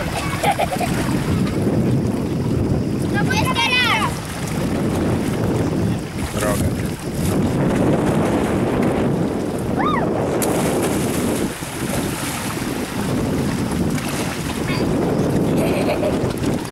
Okay.